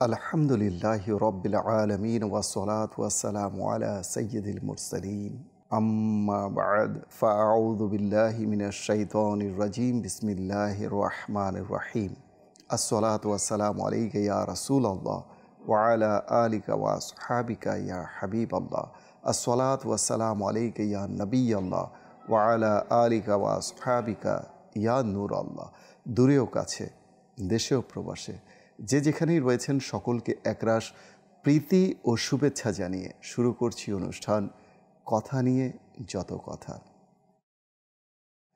আলহামদুলিল্লাহ রব্বিল আলমিন ওয়াসলাত ওয়াসালাম আলা সৈয়দুল মুরসলিন আম্মা বাদ ফাউযু বিল্লাহি মিনাশ শাইতানির রাজিম বিসমিল্লাহির রহমানির রহিম আসসালাতু ওয়াসসালামু আলাইকা ইয়া রাসূলুল্লাহ ওয়া আলা আলিকা ওয়া আসহাবিকা ইয়া হাবিবাল্লাহ আসসালাতু ওয়াসসালামু আলাইকা ইয়া নবিয়াল্লাহ ওয়া আলা আলিকা ওয়া আসহাবিকা ইয়া নূর আল্লাহ দূরেও কাছে দেশেও প্রবাসে যে যেখানেই রয়েছেন, সকলকে একরাশ প্রীতি ও শুভেচ্ছা জানিয়ে শুরু করছি অনুষ্ঠান কথা নিয়ে যত কথা।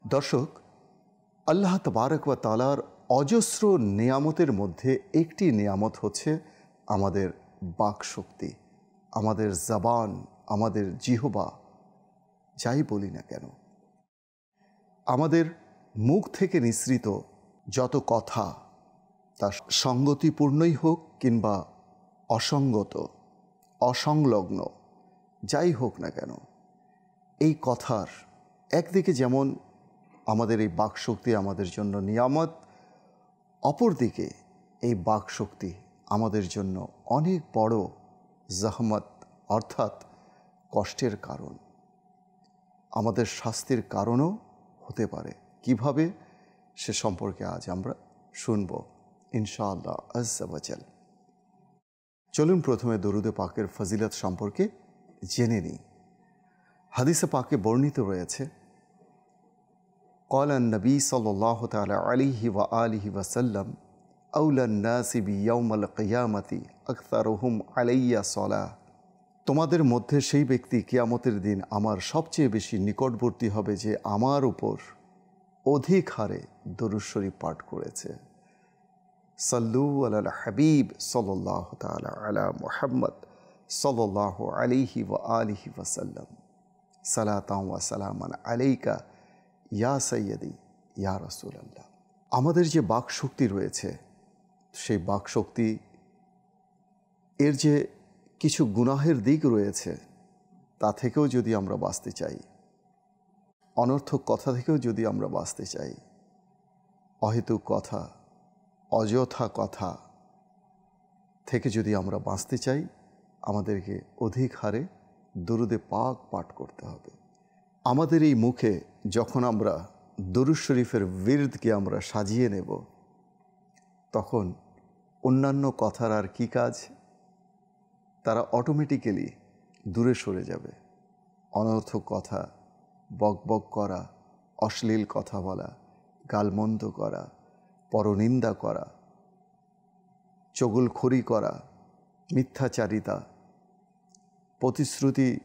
দর্শক, আল্লাহ তবারক ওয়া তালার অজস্র নিয়ামতের মধ্যে একটি নিয়ামত হচ্ছে আমাদের বাক শক্তি আমাদের জবান, আমাদের জিহবা, যাই বলি না কেন। আমাদের মুখ থেকে নিঃসৃত যত কথা তা সঙ্গতিপূর্ণই হোক কিংবা অসঙ্গত, অসংলগ্ন, যাই হোক না কেন, এই কথার একদিকে যেমন আমাদের এই বাকশক্তি আমাদের জন্য নিয়ামত, অপরদিকে এই বাকশক্তি আমাদের জন্য অনেক বড় জাহমত, অর্থাৎ কষ্টের কারণ। আমাদের শাস্তির কারণও হতে পারে। কীভাবে? সে সম্পর্কে আজ আমরা শুনব। ইনশাআল্লাহ আজাল চলুন প্রথমে দরুদে পাকের ফজিলত সম্পর্কে জেনে নিই হাদিসে পাকে বর্ণিত রয়েছে قال النبي صلى الله تعالى عليه وآله وسلم أولى الناس بيوم القيامة أكثرهم علي صلاة তোমাদের মধ্যে সেই ব্যক্তি কিয়ামতের দিন আমার সবচেয়ে বেশি নিকটবর্তী হবে যে আমার উপর অধিক হারে দরুশ্বরী পাঠ করেছে সাল্লু আল হাবিব সাল্লাহ আলা মোহাম্মদ সাল্লাহ আলিহি ওয়া আলিহি ওয়াসাল্লাম সালাতাম ওয়া সালামান আলাইকা ইয়া সৈয়দি ইয়া রসুলাল্লাহ। আমাদের যে বাক শক্তি রয়েছে, সেই বাক শক্তি এর যে কিছু গুনাহের দিক রয়েছে, তা থেকেও যদি আমরা বাঁচতে চাই, অনর্থক কথা থেকেও যদি আমরা বাঁচতে চাই, অহেতুক কথা অযথা কথা থেকে যদি আমরা বাঁচতে চাই, আমাদেরকে অধিক হারে দরুদে পাক পাঠ করতে হবে। আমাদের এই মুখে যখন আমরা দরুদ শরীফের বিরদকে আমরা সাজিয়ে নেব, তখন অন্যান্য কথার আর কি কাজ? তারা অটোমেটিক্যালি দূরে সরে যাবে। অনর্থক কথা বক বক করা, অশ্লীল কথা বলা, গালমন্দ করা পরনিন্দা করা, চগুলখড়ি করা, মিথ্যাচারিতা, প্রতিশ্রুতি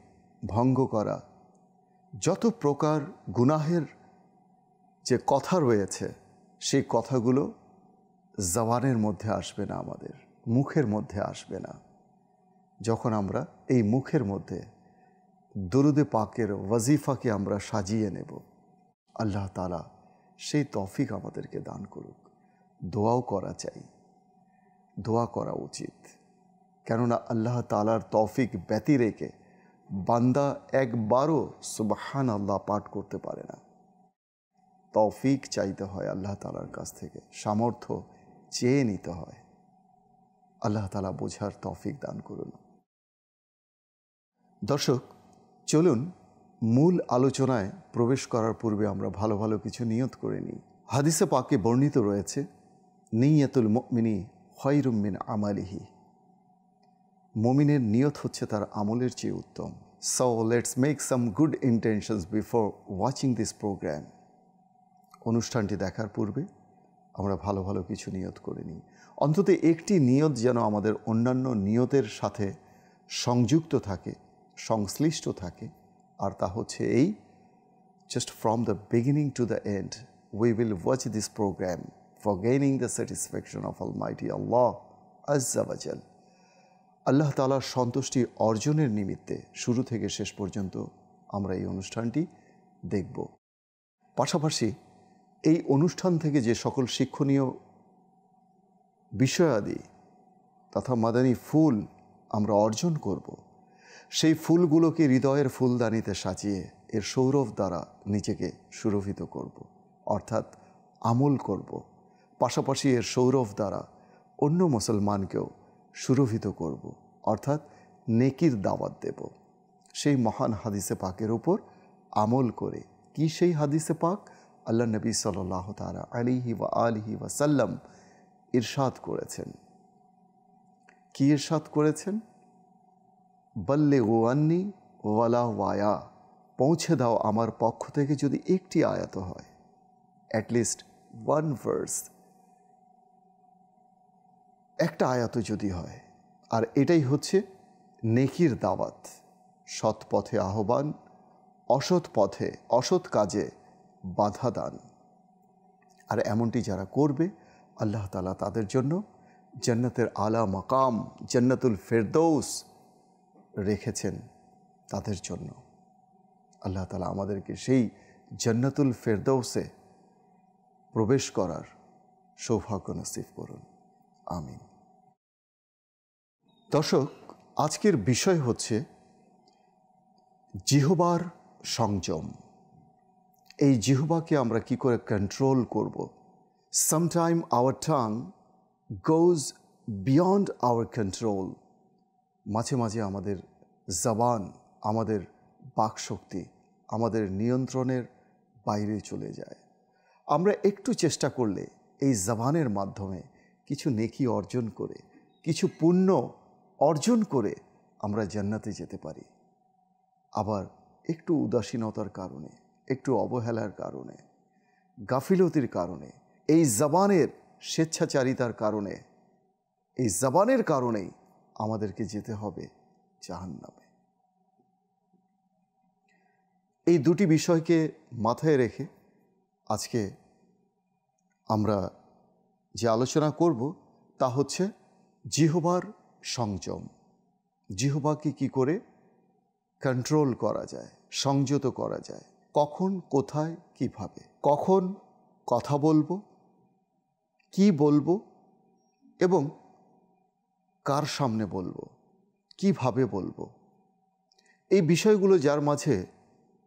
ভঙ্গ করা, যত প্রকার গুনাহের যে কথা রয়েছে, সেই কথাগুলো জওয়ানের মধ্যে আসবে না আমাদের, মুখের মধ্যে আসবে না। যখন আমরা এই মুখের মধ্যে দরুদে পাকের ওয়াজিফাকে আমরা সাজিয়ে নেব, আল্লাহ তালা সেই তফিক আমাদেরকে দান করুক। দোয়াও করা চাই। দোয়া করা উচিত। কেননা আল্লাহ তালার তৌফিক ব্যতি রেখে বান্দা একবারও সুবাহান আল্লাহ পাঠ করতে পারে না। তৌফিক চাইতে হয় আল্লাহ তালার কাছ থেকে, সামর্থ্য চেয়ে নিতে হয়। আল্লাহ তালা বোঝার তৌফিক দান করুন। দর্শক, চলুন মূল আলোচনায় প্রবেশ করার পূর্বে আমরা ভালো ভালো কিছু নিয়ত করে নিই। হাদিসে পাকে বর্ণিত রয়েছে নিয়তুল মিনি হয়রুমিন আমালিহি। মমিনের নিয়ত হচ্ছে তার আমলের চেয়ে উত্তম। So let's make some good intentions before watching this programme অনুষ্ঠানটি দেখার পূর্বে আমরা ভালো ভালো কিছু নিয়ত করে নিই। অন্তত একটি নিয়ত যেন আমাদের অন্যান্য নিয়তের সাথে সংযুক্ত থাকে, সংশ্লিষ্ট থাকে, আর তা হচ্ছে এই just from the beginning to the end we will watch this program for gaining the satisfaction of almighty Allah আজাল আল্লাহ তালার সন্তুষ্টি অর্জনের নিমিত্তে শুরু থেকে শেষ পর্যন্ত আমরা এই অনুষ্ঠানটি দেখব পাশাপাশি এই অনুষ্ঠান থেকে যে সকল শিক্ষণীয় বিষয়াদি তথা মাদানী ফুল আমরা অর্জন করব, সেই ফুলগুলোকে হৃদয়ের ফুলদানিতে সাজিয়ে এর সৌরভ দ্বারা নিজেকে সুরভিত করব। অর্থাৎ আমল করব। পাশাপাশি এর সৌরভ দ্বারা অন্য মুসলমানকেও সুরভিত করব, অর্থাৎ নেকির দাওয়াত দেব। সেই মহান হাদিসে পাকের ওপর আমল করে কি সেই হাদিসে পাক? আল্লাহ নবী সাল্লাহ তালা আলিহি ওয়া আলিহি ওয়াসাল্লাম ইরশাদ করেছেন। কি ইরশাদ করেছেন? বল্লে ওয়ান্নি ওয়ালা ওয়ায়া, পৌঁছে দাও আমার পক্ষ থেকে যদি একটি আয়াত হয়। অ্যাটলিস্ট ওয়ান ভার্স একটা আয়াত যদি হয়, আর এটাই হচ্ছে নেকির দাওয়াত, সৎ পথে আহ্বান, অসৎ পথে, অসৎ কাজে বাধা দান। আর এমনটি যারা করবে, আল্লাহ তালা তাদের জন্য জান্নাতের আলা মাকাম, জান্নাতুল ফেরদৌস রেখেছেন তাদের জন্য। আল্লাহ তালা আমাদেরকে সেই জান্নাতুল ফেরদৌসে প্রবেশ করার সৌভাগ্য নসিব করুন। আমিন। দর্শক, আজকের বিষয় হচ্ছে জিহবার সংযম। এই জিহবাকে আমরা কি করে কন্ট্রোল করব? Sometime our tongue goes beyond our control মাঝে মাঝে আমাদের জবান, আমাদের বাকশক্তি, আমাদের নিয়ন্ত্রণের বাইরে চলে যায়। আমরা একটু চেষ্টা করলে এই জবানের মাধ্যমে কিছু নেকি অর্জন করে, কিছু পুণ্য অর্জন করে আমরা জান্নাতে যেতে পারি। আবার একটু উদাসীনতার কারণে, একটু অবহেলার কারণে, গাফিলতির কারণে, এই জবানের স্বেচ্ছাচারিতার কারণে, এই জবানের কারণেই আমাদেরকে যেতে হবে জাহান্নামে। এই দুটি বিষয়কে মাথায় রেখে আজকে আমরা যে আলোচনা করব তা হচ্ছে জিহবার সংযম। জিহবাকে কি করে? কন্ট্রোল করা যায়, সংযত করা যায়। কখন, কোথায়, কীভাবে? কখন কথা বলব? কি বলব? এবং কার সামনে বলব? কীভাবে বলব? এই বিষয়গুলো যার মাঝে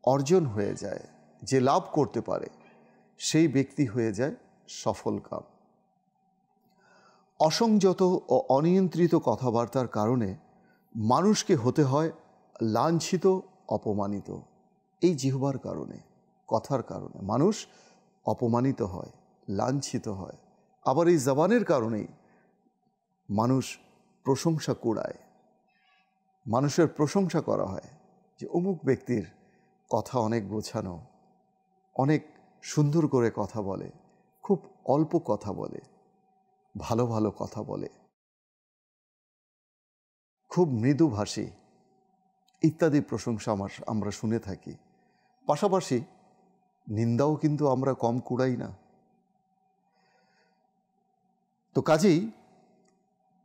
অর্জন হয়ে যায়, যে লাভ করতে পারে, সেই ব্যক্তি হয়ে যায় সফল কাম। অসংযত ও অনিয়ন্ত্রিত কথাবার্তার কারণে মানুষকে হতে হয় লাঞ্ছিত, অপমানিত। এই জিহবার কারণে, কথার কারণে। মানুষ অপমানিত হয়, লাঞ্ছিত হয়। আবার এই জবানের কারণেই মানুষ প্রশংসা কুড়ায়। মানুষের প্রশংসা করা হয় যে অমুক ব্যক্তির কথা অনেক গোছানো, অনেক সুন্দর করে কথা বলে, খুব অল্প কথা বলে। ভালো ভালো কথা বলে। খুব মৃদুভাষী ইত্যাদি প্রশংসা আমার, আমরা শুনে থাকি। পাশাপাশি নিন্দাও কিন্তু আমরা কম কুড়াই না। তো কাজেই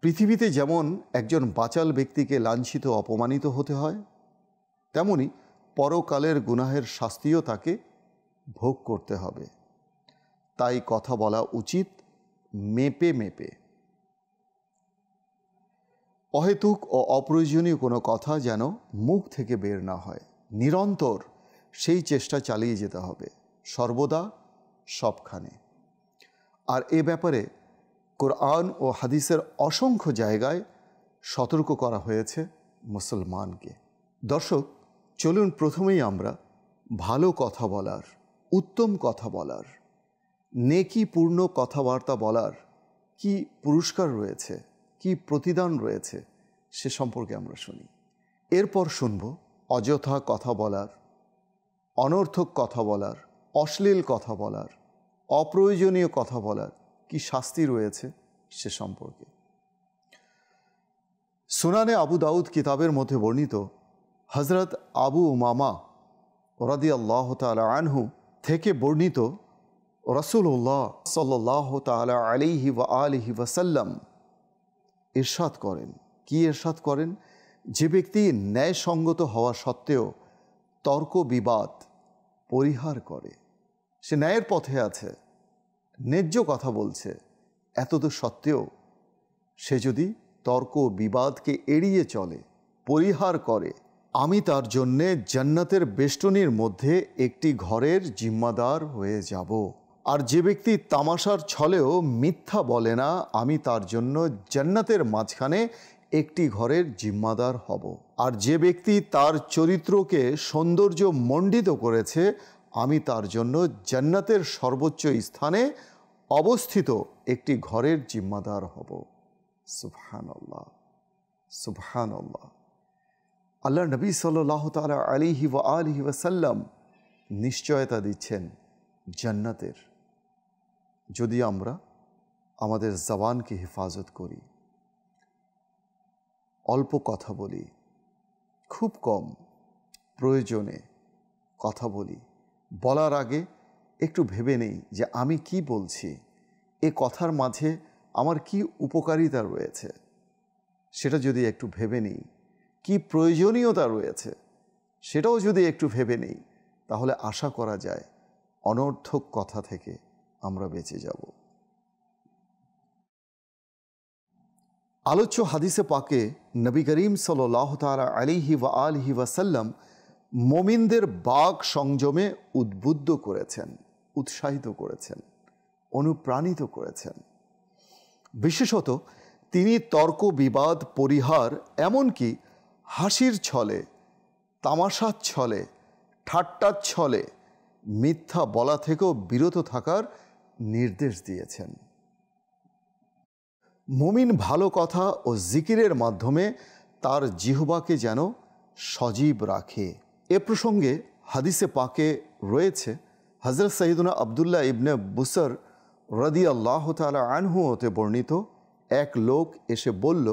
পৃথিবীতে যেমন একজন বাচাল ব্যক্তিকে লাঞ্ছিত, অপমানিত হতে হয়, তেমনি পরকালের গুনাহের শাস্তিও তাকে ভোগ করতে হবে। তাই কথা বলা উচিত মেপে মেপে। অহেতুক ও অপ্রয়োজনীয় কোনো কথা যেন মুখ থেকে বের না হয়। নিরন্তর সেই চেষ্টা চালিয়ে যেতে হবে, সর্বদা সবখানে। আর এ ব্যাপারে কোরআন ও হাদিসের অসংখ্য জায়গায় সতর্ক করা হয়েছে মুসলমানকে। দর্শক, চলুন প্রথমেই আমরা ভালো কথা বলার, উত্তম কথা বলার নেকিপূর্ণ কথাবার্তা বলার কি পুরস্কার রয়েছে, কি প্রতিদান রয়েছে, সে সম্পর্কে আমরা শুনি। এরপর শুনব অযথা কথা বলার, অনর্থক কথা বলার, অশ্লীল কথা বলার, অপ্রয়োজনীয় কথা বলার কি শাস্তি রয়েছে, সে সম্পর্কে। সুনানে আবু দাউদ কিতাবের মধ্যে বর্ণিত হজরত আবু মামা ওরাদি আল্লাহ তালা আনহু থেকে বর্ণিত রসুল্লাহ সাল্লাহ তালা আলিহি ওয়া আলিহি ওয়াসাল্লাম ইরশাদ করেন। কি ইরশাদ করেন? যে ব্যক্তি ন্যায়সঙ্গত হওয়া সত্ত্বেও তর্ক বিবাদ পরিহার করে। সে ন্যায়ের পথে আছে, ন্যায্য কথা বলছে। এত তো সত্ত্বেও সে যদি তর্ক বিবাদকে এড়িয়ে চলে, পরিহার করে, আমি তার জন্যে জান্নাতের বেষ্টনীর মধ্যে একটি ঘরের জিম্মাদার হয়ে যাব। আর যে ব্যক্তি তামাশার ছলেও মিথ্যা বলে না, আমি তার জন্য জান্নাতের মাঝখানে একটি ঘরের জিম্মাদার হব। আর যে ব্যক্তি তার চরিত্রকে সৌন্দর্য মণ্ডিত করেছে, আমি তার জন্য জান্নাতের সর্বোচ্চ স্থানে অবস্থিত একটি ঘরের জিম্মাদার হব। সুবহান আল্লাহ সুবহান আল্লাহ আল্লাহ নবী সাল্লাহ তালা আলিহি ওয়া আলিহি ওয়াসাল্লাম নিশ্চয়তা দিচ্ছেন জান্নাতের যদি আমরা আমাদের জবানকে হেফাজত করি। অল্প কথা বলি, খুব কম প্রয়োজনে কথা বলি। বলার আগে একটু ভেবে নেই যে আমি কি বলছি। এ কথার মাঝে আমার কি উপকারিতা রয়েছে? সেটা যদি একটু ভেবে নিই, কি প্রয়োজনীয়তা রয়েছে? সেটাও যদি একটু ভেবে নিই, তাহলে আশা করা যায় অনর্থক কথা থেকে আমরা বেঁচে যাব। আলোচ্য হাদিসে পাকে নবী করিম সাল্লাহ তালা আলিহি ওয়া আলহি ওয়াসাল্লাম মমিনদের বাক সংযমে উদ্বুদ্ধ করেছেন, উৎসাহিত করেছেন, অনুপ্রাণিত করেছেন। বিশেষত তিনি তর্ক বিবাদ পরিহার এমনকি হাসির ছলে, তামাশার ছলে, ঠাট্টার ছলে মিথ্যা বলা থেকেও বিরত থাকার নির্দেশ দিয়েছেন। মুমিন ভালো কথা ও জিকিরের মাধ্যমে তার জিহবাকে যেন সজীব রাখে। এ প্রসঙ্গে হাদিসে পাকে রয়েছে হজরত সঈদুনা আবদুল্লাহ ইবনে বুসর রদি আল্লাহ তালা আনহু হতে বর্ণিত এক লোক এসে বলল,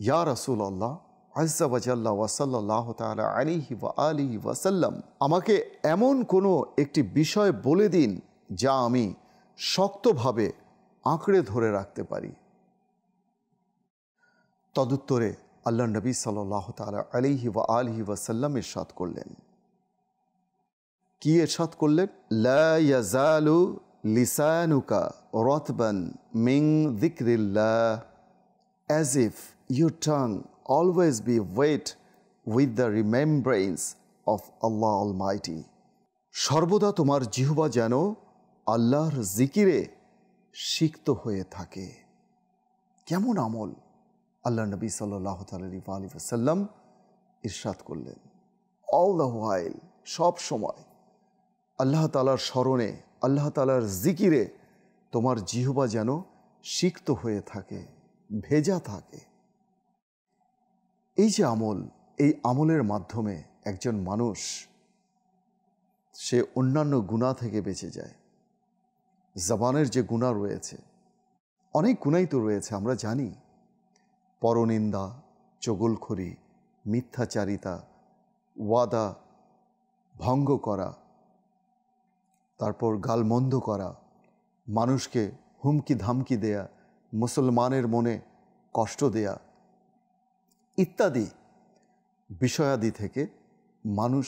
ইয়া রসুল আল্লাহ আজ্জাবাজাল্লাহ ওয়াসাল্লাহ তালা আলিহি ওয়া আলিহি ওয়াসাল্লাম আমাকে এমন কোনো একটি বিষয় বলে দিন যা আমি শক্তভাবে আঁকড়ে ধরে রাখতে পারি। তদুত্তরে আল্লাহ নবী সাল্লাহ তালা আলিহি ওয়া আলিহি ওয়াসাল্লাম ইরশাদ করলেন। কি এরশাদ করলেন? লায়াজালু লিসানুকা রতবান মিং দিক্রিল্লাহ as if your tongue always be wet with the remembrance of Allah almighty সর্বদা তোমার জিহবা যেন আল্লাহর জিকিরে সিক্ত হয়ে থাকে। কেমন আমল? আল্লাহ নবী সাল্লাহ তালি আলী সাল্লাম ইরশাদ করলেন। অল দ্য ওয়াইল সব সময়। আল্লাহ তালার স্মরণে, আল্লাহ তালার জিকিরে তোমার জিহবা যেন সিক্ত হয়ে থাকে, ভেজা থাকে। এই যে আমল, এই আমলের মাধ্যমে একজন মানুষ, সে অন্যান্য গুণা থেকে বেঁচে যায়। জবানের যে গুণা রয়েছে, অনেক গুণাই তো রয়েছে, আমরা জানি। পরনিন্দা, চগলখড়ি, মিথ্যাচারিতা, ওয়াদা, ভঙ্গ করা, তারপর গালমন্দ করা, মানুষকে হুমকি ধামকি দেয়া, মুসলমানের মনে কষ্ট দেয়া ইত্যাদি বিষয়াদি থেকে মানুষ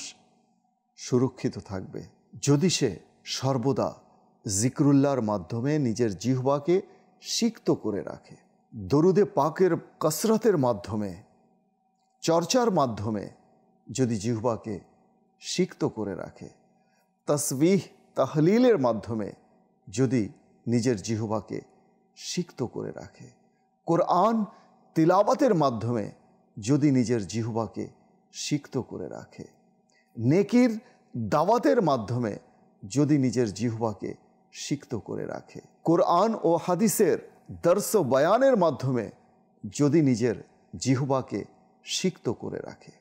সুরক্ষিত থাকবে। যদি সে সর্বদা জিক্রুল্লাহর মাধ্যমে নিজের জিহ্বাকে সিক্ত করে রাখে। দরুদে পাকের কসরতের মাধ্যমে, চর্চার মাধ্যমে যদি জিহ্বাকে সিক্ত করে রাখে, তসবিহ, তাহলিলের মাধ্যমে যদি নিজের জিহ্বাকে সিক্ত করে রাখে। কোরআন তিলাবাতের মাধ্যমে যদি নিজের জিহ্বাকে সিক্ত করে রাখে। নেকির দাওয়াতের মাধ্যমে যদি নিজের জিহ্বাকে সিক্ত করে রাখে। কোরআন ও হাদিসের দর্শ বয়ানের মাধ্যমে যদি নিজের জিহ্বাকে সিক্ত করে রাখে।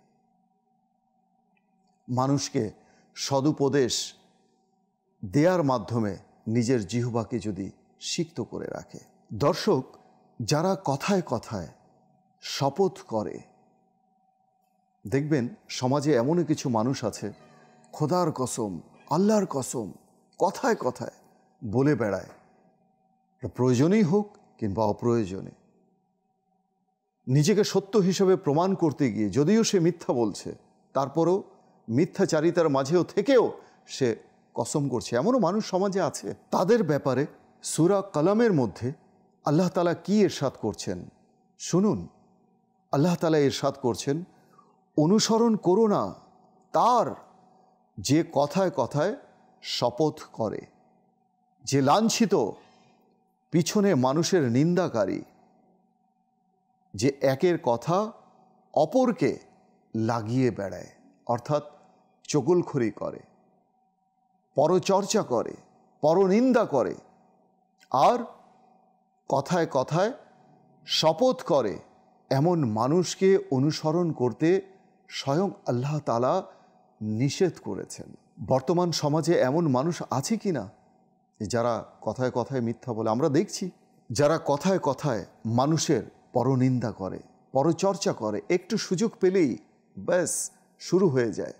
মানুষকে সদুপদেশ দেয়ার মাধ্যমে নিজের জিহ্বাকে যদি সিক্ত করে রাখে। দর্শক, যারা কথায় কথায় শপথ করে, দেখবেন সমাজে এমনই কিছু মানুষ আছে, খোদার কসম, আল্লাহর কসম, কথায় কথায় বলে বেড়ায় প্রয়োজনেই হোক কিংবা অপ্রয়োজনে। নিজেকে সত্য হিসেবে প্রমাণ করতে গিয়ে যদিও সে মিথ্যা বলছে, তারপরও মিথ্যাচারিতার মাঝেও থেকেও সে কসম করছে। এমনও মানুষ সমাজে আছে। তাদের ব্যাপারে সুরা কালামের মধ্যে আল্লাহ তালা কি এরশাদ করছেন? শুনুন। আল্লাহ তালা এরশাদ করছেন, অনুসরণ করো না, তার যে কথায় কথায় শপথ করে। যে লাঞ্ছিত, পিছনে মানুষের নিন্দাকারী, যে একের কথা অপরকে লাগিয়ে বেড়ায়, অর্থাৎ চকুলখড়ি করে, পরচর্চা করে, পরনিন্দা করে, আর কথায় কথায় শপথ করে এমন মানুষকে অনুসরণ করতে স্বয়ং আল্লাহ তালা নিষেধ করেছেন। বর্তমান সমাজে এমন মানুষ আছে কি না যারা কথায় কথায় মিথ্যা বলে, আমরা দেখছি যারা কথায় কথায় মানুষের পরনিন্দা করে, পরচর্চা করে, একটু সুযোগ পেলেই ব্যাস শুরু হয়ে যায়।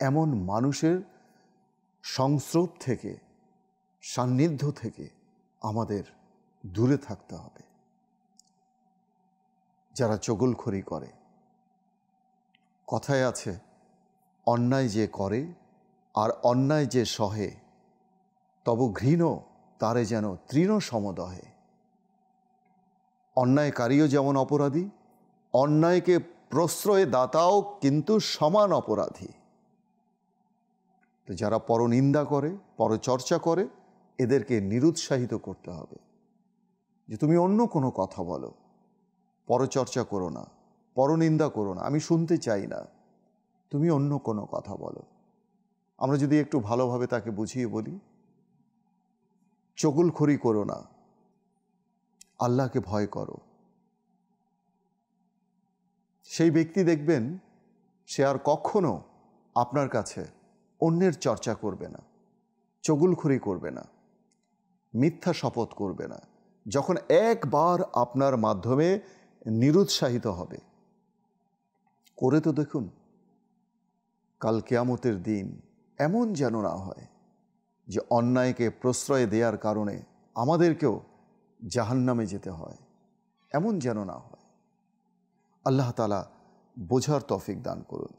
এমন মানুষের সংস্রব থেকে, সান্নিধ্য থেকে আমাদের দূরে থাকতে হবে। যারা চগলখড়ি করে, কথায় আছে, অন্যায় যে করে আর অন্যায় যে সহে তব ঘৃণ তারে যেন তৃণ সমদহে অন্যায়কারীও যেমন অপরাধী, অন্যায়কে প্রশ্রয় দাতাও কিন্তু সমান অপরাধী। তো যারা পরনিন্দা করে, পরচর্চা করে, এদেরকে নিরুৎসাহিত করতে হবে। যে তুমি অন্য কোনো কথা বলো, পরচর্চা করো না, পরনিন্দা করো না, আমি শুনতে চাই না, তুমি অন্য কোনো কথা বলো। আমরা যদি একটু ভালোভাবে তাকে বুঝিয়ে বলি চকুলখড়ি করো না। আল্লাহকে ভয় করো। সেই ব্যক্তি দেখবেন, সে আর কখনো আপনার কাছে অন্যের চর্চা করবে না চগুলখড়ি করবে না, মিথ্যা শপথ করবে না, যখন একবার আপনার মাধ্যমে নিরুৎসাহিত হবে। করে তো দেখুন, কাল কেয়ামতের দিন এমন যেন না হয়। যে অন্যায়কে প্রশ্রয় দেওয়ার কারণে আমাদেরকেও জাহান্নামে যেতে হয়, এমন যেন না হয়। আল্লাহ তালা বোঝার তফিক দান করুন।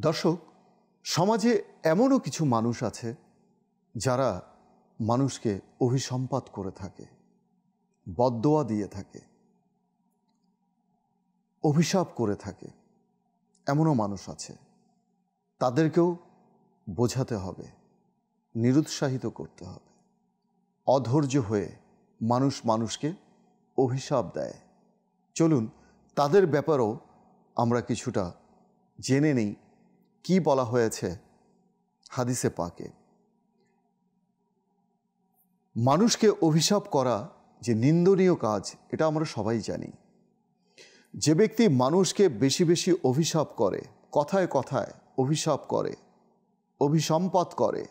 দর্শক, সমাজে এমনও কিছু মানুষ আছে যারা মানুষকে অভিসম্পাত করে থাকে বদোয়া দিয়ে থাকে, অভিশাপ করে থাকে, এমনও মানুষ আছে। তাদেরকেও বোঝাতে হবে। নিরুৎসাহিত করতে হবে। অধৈর্য হয়ে মানুষ মানুষকে অভিশাপ দেয়। চলুন, তাদের ব্যাপারেও আমরা কিছুটা জেনে নেই কি বলা হয়েছে হাদিসে পাকে। মানুষকে অভিশাপ করা যে নিন্দনীয় কাজ, এটা আমরা সবাই জানি। যে ব্যক্তি মানুষকে বেশি বেশি অভিশাপ করে, কথায় কথায় অভিশাপ করে, অভিসম্পাত করে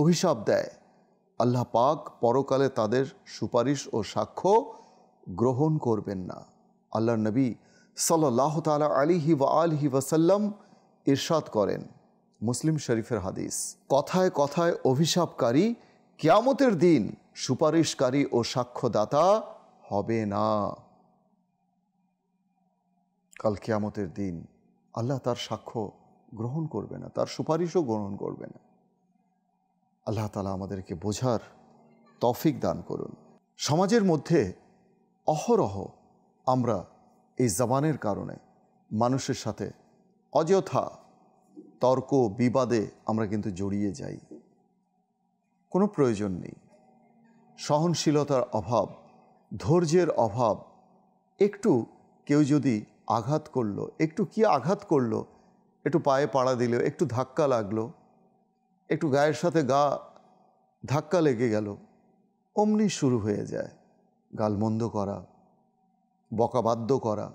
অভিশাপ দেয়। আল্লাহ পাক পরকালে তাদের সুপারিশ ও সাক্ষ্য গ্রহণ করবেন না। আল্লাহ নবী সাল্লাহ তালা আলিহি ওয়া আলহি ওয়াসাল্লাম ইরশাদ করেন মুসলিম শরীফের হাদিস। কথায় কথায় অভিশাপকারী কিয়ামতের দিন সুপারিশকারী ও সাক্ষ্যদাতা হবে না। কাল কিয়ামতের দিন আল্লাহ তার সাক্ষ্য গ্রহণ করবে না, তার সুপারিশও গ্রহণ করবে না। আল্লাহ তালা আমাদেরকে বোঝার তফিক দান করুন। সমাজের মধ্যে অহরহ আমরা এই জবানের কারণে মানুষের সাথে অযথা তর্ক, বিবাদে আমরা কিন্তু জড়িয়ে যাই। কোনো প্রয়োজন নেই। সহনশীলতার অভাব, ধৈর্যের অভাব, একটু কেউ যদি আঘাত করল, একটু কি আঘাত করল, একটু পায়ে পাড়া দিল, একটু ধাক্কা লাগল একটু গায়ের সাথে গা ধাক্কা লেগে গেল। অমনি শুরু হয়ে যায় গালমন্দ করা, বকাবাদ্য করা,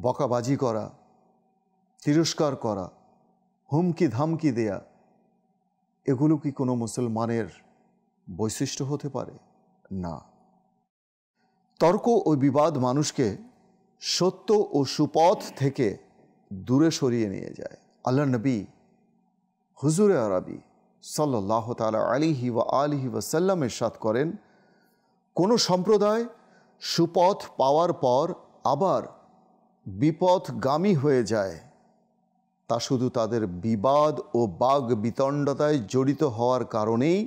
বকাবাজি করা, তিরস্কার করা হুমকি ধামকি দেয়া। এগুলো কি কোনো মুসলমানের বৈশিষ্ট্য হতে পারে? না। তর্ক ও বিবাদ মানুষকে সত্য ও সুপথ থেকে দূরে সরিয়ে নিয়ে যায়। আল্লাহ নবী হুজুরে আরবি সাল্লাহ তালা আলিহি ওয়া আলিহি ওয়াসাল্লাম এরশাদ করেন, কোনো সম্প্রদায় সুপথ পাওয়ার পর আবার বিপথগামী হয়ে যায়, তা শুধু তাদের বিবাদ ও বাঘ বিতণ্ডতায় জড়িত হওয়ার কারণেই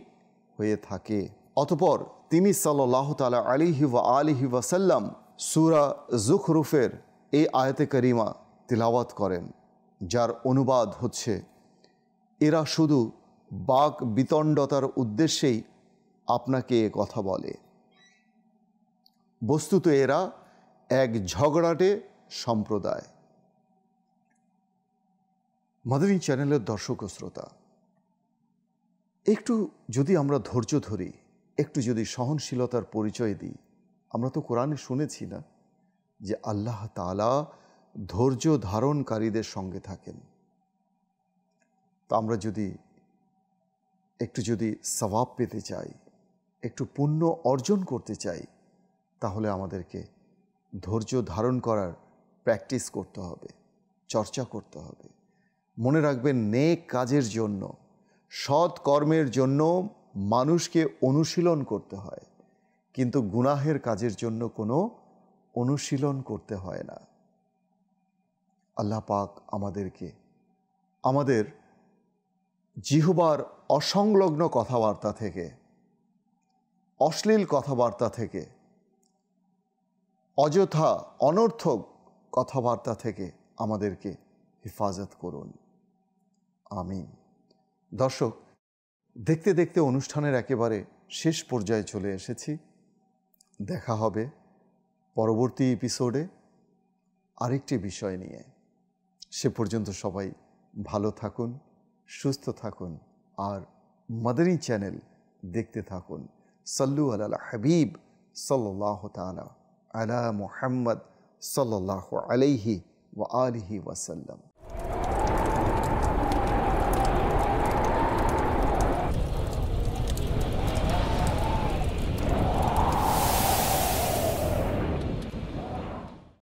হয়ে থাকে। অতপর তিনি সাল্লাহ তালা আলিহি ওয়া আলিহি ওয়াসাল্লাম সুরা জুখরুফের এই আয়তে করিমা তিলাওয়াত করেন, যার অনুবাদ হচ্ছে এরা শুধু বাক বিতণ্ডতার উদ্দেশ্যেই আপনাকে এ কথা বলে। বস্তুত এরা এক ঝগড়াটে সম্প্রদায়। মাদানী চ্যানেলের দর্শক শ্রোতা, একটু যদি আমরা ধৈর্য ধরি, একটু যদি সহনশীলতার পরিচয় দিই, আমরা তো কোরআনে শুনেছি না যে আল্লাহ তালা ধৈর্য ধারণকারীদের সঙ্গে থাকেন। তো আমরা যদি একটু যদি সবাব পেতে চাই, একটু পুণ্য অর্জন করতে চাই, তাহলে আমাদেরকে ধৈর্য ধারণ করার প্র্যাকটিস করতে হবে, চর্চা করতে হবে। মনে রাখবেন, নেক কাজের জন্য, সৎ কর্মের জন্য মানুষকে অনুশীলন করতে হয়, কিন্তু গুনাহের কাজের জন্য কোনো অনুশীলন করতে হয় না। আল্লাহ পাক আমাদেরকে, আমাদের জিহবার অসংলগ্ন কথাবার্তা থেকে, অশ্লীল কথাবার্তা থেকে, অযথা অনর্থক কথাবার্তা থেকে আমাদেরকে হেফাজত করুন। আমিন। দর্শক, দেখতে দেখতে অনুষ্ঠানের একেবারে শেষ পর্যায়ে চলে এসেছি। দেখা হবে পরবর্তী এপিসোডে আরেকটি বিষয় নিয়ে। সে পর্যন্ত সবাই ভালো থাকুন। সুস্থ থাকুন আর মাদারি চ্যানেল দেখতে থাকুন। সল্লু আল হাবিব সাল্লাহ তালা আলা মুহাম্মদ সাল্লাহ আলাইহি ওয়া আলিহি ওয়াসাল্লাম।